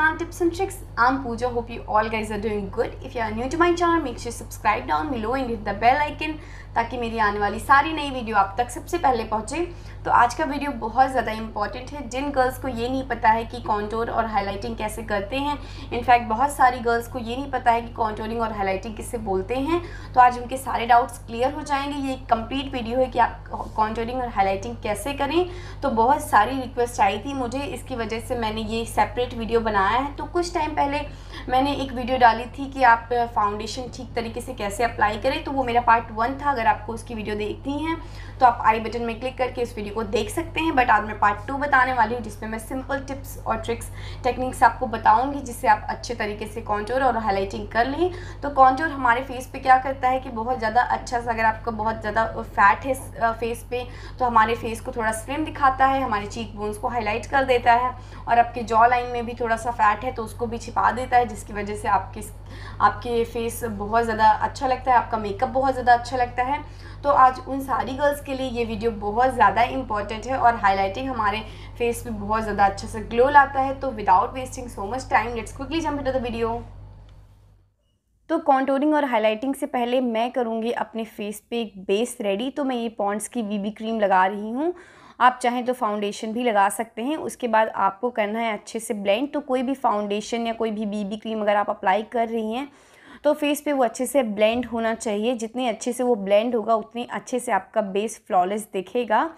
channel Tips and Tricks. I'm Pooja. Hope you all guys are doing good. If you are new to my channel, make sure subscribe down below and hit the bell icon ताकि मेरी आने वाली सारी नई video आप तक सबसे पहले पहुँचे तो आज का वीडियो बहुत ज़्यादा इंपॉर्टेंट है। जिन गर्ल्स को ये नहीं पता है कि कॉन्टोर और हाईलाइटिंग कैसे करते हैं इनफैक्ट बहुत सारी गर्ल्स को ये नहीं पता है कि कॉन्टोरिंग और हाईलाइटिंग किससे बोलते हैं। तो आज उनके सारे डाउट्स क्लियर हो जाएँगे। ये एक कंप्लीट वीडियो है कि आप कॉन्टोरिंग और हाईलाइटिंग कैसे करें। तो बहुत सारी रिक्वेस्ट आई थी मुझे। इसकी वजह से मैंने ये सेपरेट वीडियो बनाया है। तो कुछ टाइम पहले मैंने एक वीडियो डाली थी कि आप फाउंडेशन ठीक तरीके से कैसे अप्लाई करें। तो वो मेरा पार्ट वन था। अगर आपको उसकी वीडियो देखनी है तो आप आई बटन में क्लिक करके उस वीडियो को देख सकते हैं बट आज मैं पार्ट टू बताने वाली हूँ, जिसमें मैं सिंपल टिप्स और ट्रिक्स टेक्निक्स आपको बताऊँगी, जिससे आप अच्छे तरीके से कॉन्टोर और हाईलाइटिंग कर लें। तो कॉन्टोर हमारे फेस पे क्या करता है कि बहुत ज़्यादा अच्छा सा, अगर आपका बहुत ज़्यादा फैट है फेस पे तो हमारे फेस को थोड़ा स्लिम दिखाता है, हमारे चीक बोन्स को हाईलाइट कर देता है, और आपके जॉ लाइन में भी थोड़ा सा फैट है तो उसको भी छिपा देता है, जिसकी वजह से आपकी आपके फेस बहुत ज़्यादा अच्छा लगता है, आपका मेकअप बहुत ज़्यादा अच्छा लगता है। तो आज उन सारी गर्ल्स के लिए ये वीडियो बहुत ज़्यादा इंपॉर्टेंट है और हाईलाइटिंग हमारे फेस पे बहुत ज़्यादा अच्छे से ग्लो लाता है। तो without wasting so much time let's quickly jump into the video तो कॉन्टोरिंग और हाईलाइटिंग से पहले मैं करूँगी अपने फेस पे एक बेस रेडी तो मैं ये पॉन्ड्स की बीबी क्रीम लगा रही हूँ। आप चाहें तो फाउंडेशन भी लगा सकते हैं। उसके बाद आपको करना है अच्छे से ब्लेंड तो कोई भी फाउंडेशन या कोई भी बीबी क्रीम अगर आप अप्लाई कर रही हैं तो फेस पे वो अच्छे से ब्लेंड होना चाहिए। जितने अच्छे से वो ब्लेंड होगा, उतने अच्छे से आपका बेस फ्लॉलेस दिखेगा।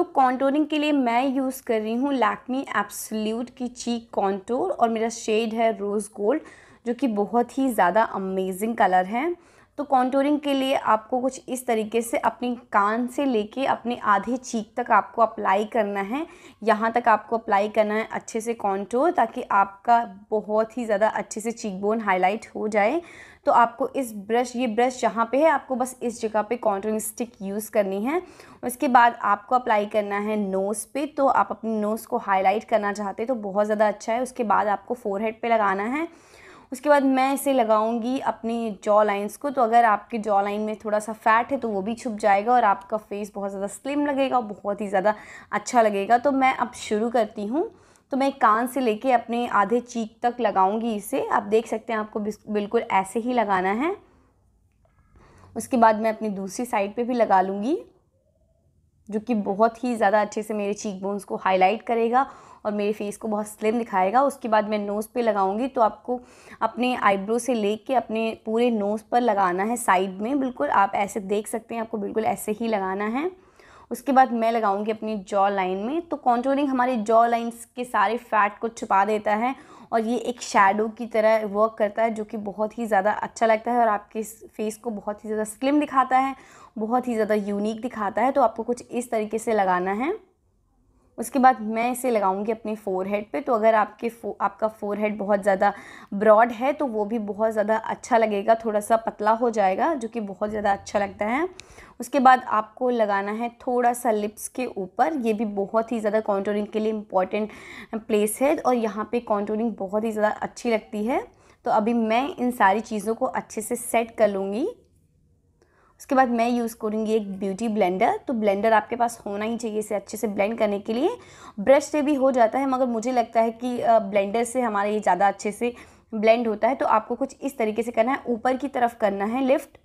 तो कॉन्टोरिंग के लिए मैं यूज़ कर रही हूँ लैक्मी एप्सल्यूट की चीक कॉन्टोर और मेरा शेड है रोज़ गोल्ड जो कि बहुत ही ज़्यादा अमेजिंग कलर है। तो कॉन्टोरिंग के लिए आपको कुछ इस तरीके से अपनी कान से लेके अपने आधे चीक तक आपको अप्लाई करना है। यहाँ तक आपको अप्लाई करना है अच्छे से कॉन्टोर ताकि आपका बहुत ही ज़्यादा अच्छे से चीक बोन हाईलाइट हो जाए। तो आपको इस ब्रश ये ब्रश जहाँ पे है, आपको बस इस जगह पे कॉन्टोरिंग स्टिक यूज़ करनी है। उसके बाद आपको अप्लाई करना है नोज़ पे तो आप अपनी नोज़ को हाईलाइट करना चाहते हैं तो बहुत ज़्यादा अच्छा है। उसके बाद आपको फोरहेड पे लगाना है। उसके बाद मैं इसे लगाऊँगी अपनी जॉ लाइंस को तो अगर आपके जॉ लाइन में थोड़ा सा फैट है तो वो भी छुप जाएगा और आपका फेस बहुत ज़्यादा स्लिम लगेगा बहुत ही ज़्यादा अच्छा लगेगा। तो मैं अब शुरू करती हूँ। तो मैं कान से लेके अपने आधे चीक तक लगाऊँगी इसे। आप देख सकते हैं आपको बिल्कुल ऐसे ही लगाना है। उसके बाद मैं अपनी दूसरी साइड पे भी लगा लूँगी। जो कि बहुत ही ज़्यादा अच्छे से मेरे चीक बोन्स को हाईलाइट करेगा और मेरे फेस को बहुत स्लिम दिखाएगा। उसके बाद मैं नोज़ पे लगाऊँगी तो आपको अपने आईब्रो से लेके अपने पूरे नोज़ पर लगाना है साइड में। बिल्कुल आप ऐसे देख सकते हैं, आपको बिल्कुल ऐसे ही लगाना है। उसके बाद मैं लगाऊँगी अपनी जॉ लाइन में। तो कॉन्ट्रोलिंग हमारे जॉ लाइन्स के सारे फैट को छुपा देता है और ये एक शेडो की तरह वर्क करता है जो कि बहुत ही ज़्यादा अच्छा लगता है और आपके फेस को बहुत ही ज़्यादा स्लिम दिखाता है बहुत ही ज़्यादा यूनिक दिखाता है। तो आपको कुछ इस तरीके से लगाना है। उसके बाद मैं इसे लगाऊँगी अपने फ़ोर हेड पर तो अगर आपके फो, आपका फ़ोर हेड बहुत ज़्यादा ब्रॉड है तो वो भी बहुत ज़्यादा अच्छा लगेगा थोड़ा सा पतला हो जाएगा जो कि बहुत ज़्यादा अच्छा लगता है। उसके बाद आपको लगाना है थोड़ा सा लिप्स के ऊपर। ये भी बहुत ही ज़्यादा कॉन्टोरिंग के लिए इंपॉर्टेंट प्लेस है और यहाँ पे कॉन्टोरिंग बहुत ही ज़्यादा अच्छी लगती है। तो अभी मैं इन सारी चीज़ों को अच्छे से सेट कर लूँगी। उसके बाद मैं यूज़ करूँगी एक ब्यूटी ब्लेंडर तो ब्लेंडर आपके पास होना ही चाहिए इसे अच्छे से ब्लेंड करने के लिए। ब्रश से भी हो जाता है, मगर मुझे लगता है कि ब्लेंडर से हमारा ये ज़्यादा अच्छे से ब्लेंड होता है। तो आपको कुछ इस तरीके से करना है। ऊपर की तरफ़ करना है लिफ्ट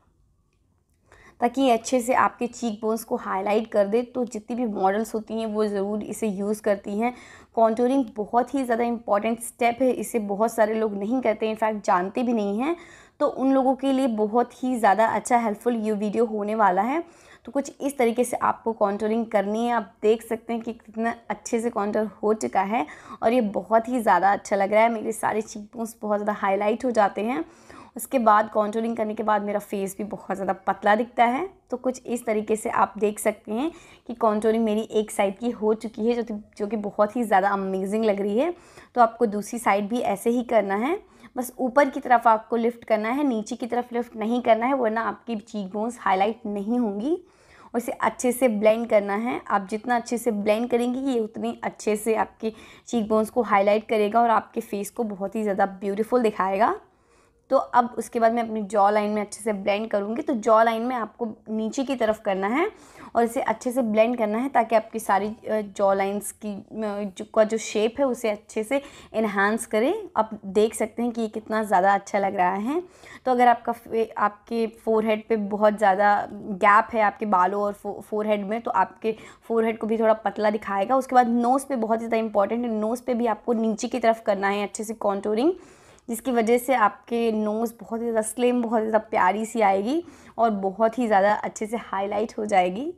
ताकि ये अच्छे से आपके चीक बोन्स को हाईलाइट कर दे। तो जितनी भी मॉडल्स होती हैं, वो ज़रूर इसे यूज़ करती हैं। कॉन्टोरिंग बहुत ही ज़्यादा इंपॉर्टेंट स्टेप है। इसे बहुत सारे लोग नहीं करते इनफैक्ट जानते भी नहीं हैं। तो उन लोगों के लिए बहुत ही ज़्यादा अच्छा हेल्पफुल ये वीडियो होने वाला है। तो कुछ इस तरीके से आपको कॉन्टोरिंग करनी है। आप देख सकते हैं कि कितना अच्छे से कॉन्टोर हो चुका है और ये बहुत ही ज़्यादा अच्छा लग रहा है। मेरे सारे चीक बोन्स बहुत ज़्यादा हाईलाइट हो जाते हैं। उसके बाद कॉन्टोरिंग करने के बाद मेरा फेस भी बहुत ज़्यादा पतला दिखता है। तो कुछ इस तरीके से आप देख सकते हैं कि कॉन्टोरिंग मेरी एक साइड की हो चुकी है, जो जो कि बहुत ही ज़्यादा अमेजिंग लग रही है। तो आपको दूसरी साइड भी ऐसे ही करना है। बस ऊपर की तरफ़ आपको लिफ्ट करना है, नीचे की तरफ़ लिफ्ट नहीं करना है, वरना आपकी चीक बोन्स हाईलाइट नहीं होंगी। और इसे अच्छे से ब्लेंड करना है। आप जितना अच्छे से ब्लेंड करेंगे, ये उतनी अच्छे से आपके चीक बोन्स को हाईलाइट करेगा और आपके फेस को बहुत ही ज़्यादा ब्यूटीफुल दिखाएगा। तो अब उसके बाद मैं अपनी जॉ लाइन में अच्छे से ब्लेंड करूँगी। तो जॉ लाइन में आपको नीचे की तरफ़ करना है और इसे अच्छे से ब्लेंड करना है ताकि आपकी सारी जॉ लाइन्स की जो का जो शेप है उसे अच्छे से इन्हांस करें। आप देख सकते हैं कि ये कितना ज़्यादा अच्छा लग रहा है। तो अगर आपका आपके फोरहेड पे बहुत ज़्यादा गैप है आपके बालों और फो, फोरहेड में तो आपके फोरहेड को भी थोड़ा पतला दिखाएगा। उसके बाद नोज़ पे बहुत ज़्यादा इंपॉर्टेंट है। नोज़ पे भी आपको नीचे की तरफ़ करना है अच्छे से कॉन्टोरिंग जिसकी वजह से आपके नोज़ बहुत ही ज़्यादा स्लिम बहुत ज़्यादा प्यारी सी आएगी और बहुत ही ज़्यादा अच्छे से हाईलाइट हो जाएगी।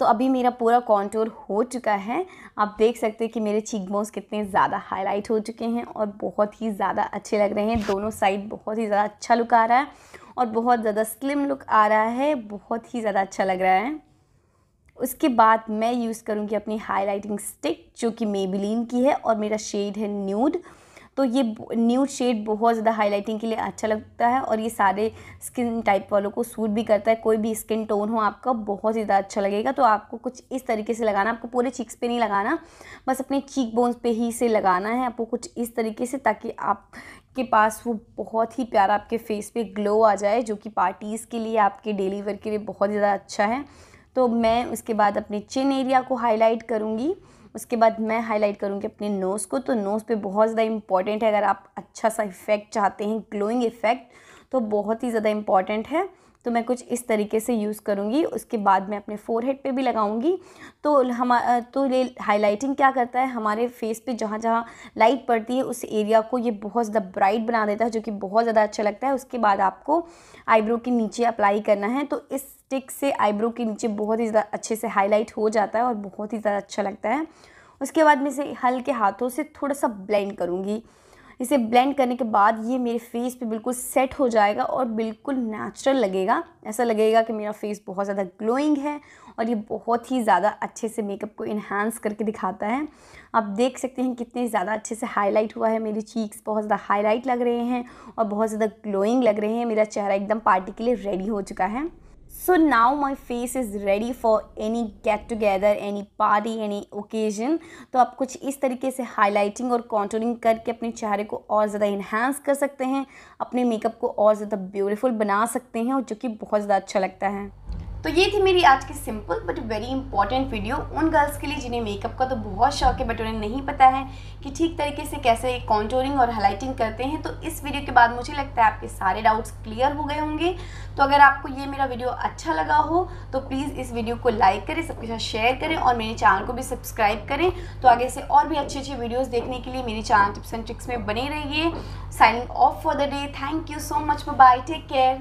तो अभी मेरा पूरा कॉन्टोर हो चुका है। आप देख सकते हैं कि मेरे चीक बोन्स कितने ज़्यादा हाईलाइट हो चुके हैं और बहुत ही ज़्यादा अच्छे लग रहे हैं। दोनों साइड बहुत ही ज़्यादा अच्छा लुक आ रहा है और बहुत ज़्यादा स्लिम लुक आ रहा है, बहुत ही ज़्यादा अच्छा लग रहा है। उसके बाद मैं यूज़ करूँगी अपनी हाईलाइटिंग स्टिक जो कि मेबिलीन की है और मेरा शेड है न्यूड तो ये न्यूड शेड बहुत ज़्यादा हाईलाइटिंग के लिए अच्छा लगता है और ये सारे स्किन टाइप वालों को सूट भी करता है। कोई भी स्किन टोन हो आपका, बहुत ज़्यादा अच्छा लगेगा। तो आपको कुछ इस तरीके से लगाना, आपको पूरे चीक्स पे नहीं लगाना, बस अपने चीक बोन्स पे ही से लगाना है। आपको कुछ इस तरीके से ताकि आप के पास वो बहुत ही प्यारा आपके फेस पे ग्लो आ जाए, जो कि पार्टीज़ के लिए, आपके डेली वेयर के लिए बहुत ज़्यादा अच्छा है। तो मैं उसके बाद अपने चिन एरिया को हाईलाइट करूँगी। उसके बाद मैं हाईलाइट करूँगी अपने नोज़ को। तो नोज़ पे बहुत ज़्यादा इंपॉर्टेंट है। अगर आप अच्छा सा इफ़ेक्ट चाहते हैं ग्लोइंग इफ़ेक्ट तो बहुत ही ज़्यादा इंपॉर्टेंट है। तो मैं कुछ इस तरीके से यूज़ करूँगी। उसके बाद मैं अपने फोरहेड पे भी लगाऊँगी। तो हम तो ये हाईलाइटिंग क्या करता है? हमारे फेस पे जहाँ जहाँ लाइट पड़ती है, उस एरिया को ये बहुत ज़्यादा ब्राइट बना देता है, जो कि बहुत ज़्यादा अच्छा लगता है। उसके बाद आपको आईब्रो के नीचे अप्लाई करना है। तो इस स्टिक से आईब्रो के नीचे बहुत ही ज़्यादा अच्छे से हाईलाइट हो जाता है और बहुत ही ज़्यादा अच्छा लगता है। उसके बाद मैं इसे हल्के हाथों से थोड़ा सा ब्लेंड करूँगी। इसे ब्लेंड करने के बाद ये मेरे फेस पे बिल्कुल सेट हो जाएगा और बिल्कुल नेचुरल लगेगा। ऐसा लगेगा कि मेरा फेस बहुत ज़्यादा ग्लोइंग है और ये बहुत ही ज़्यादा अच्छे से मेकअप को इन्हांस करके दिखाता है। आप देख सकते हैं कितने ज़्यादा अच्छे से हाईलाइट हुआ है मेरी चीक्स बहुत ज़्यादा हाईलाइट लग रहे हैं और बहुत ज़्यादा ग्लोइंग लग रहे हैं। मेरा चेहरा एकदम पार्टी के लिए रेडी हो चुका है। So now my face is ready for any get together any party, any occasion. तो आप कुछ इस तरीके से हाईलाइटिंग और कॉन्टोरिंग करके अपने चेहरे को और ज़्यादा इन्हांस कर सकते हैं, अपने मेकअप को और ज़्यादा ब्यूटीफुल बना सकते हैं और जो कि बहुत ज़्यादा अच्छा लगता है। तो ये थी मेरी आज की simple but very important video उन गर्ल्स के लिए जिन्हें मेकअप का तो बहुत शौक है बट उन्हें नहीं पता है कि ठीक तरीके से कैसे कॉन्टोरिंग और हाईलाइटिंग करते हैं तो इस वीडियो के बाद मुझे लगता है आपके सारे डाउट्स क्लियर हो गए होंगे। तो अगर आपको ये मेरा वीडियो अच्छा लगा हो तो प्लीज़ इस वीडियो को लाइक करें, सबके साथ शेयर करें और मेरे चैनल को भी सब्सक्राइब करें। तो आगे से और भी अच्छी अच्छी वीडियोज़ देखने के लिए मेरे चैनल टिप्स एंड ट्रिक्स में बने रहिए। Signing off for the day thank you so much bye take care